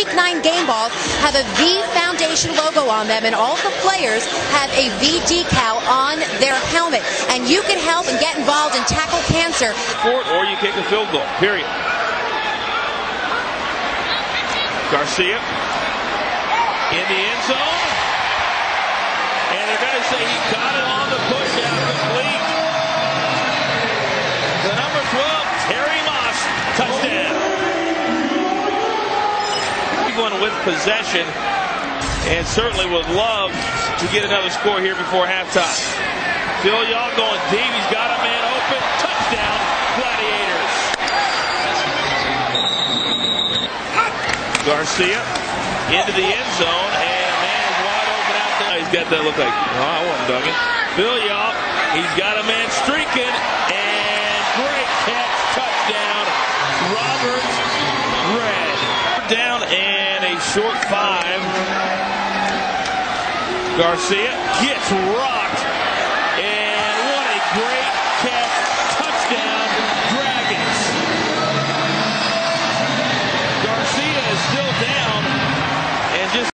Week 9 game balls have a V Foundation logo on them, and all the players have a V decal on their helmet. And you can help and get involved in tackle cancer. Or you kick a field goal, period. Garcia in the end zone. And they're going to say he got it One with possession and certainly would love to get another score here before halftime. Phil Young going deep. He's got a man open. Touchdown, Gladiators. Garcia into the end zone, and a man is wide open out there. He's got that look like, oh, I want Duggan. Philyaw, he's got a man short five. Garcia gets rocked. And what a great catch. Touchdown, Dragons. Garcia is still down and just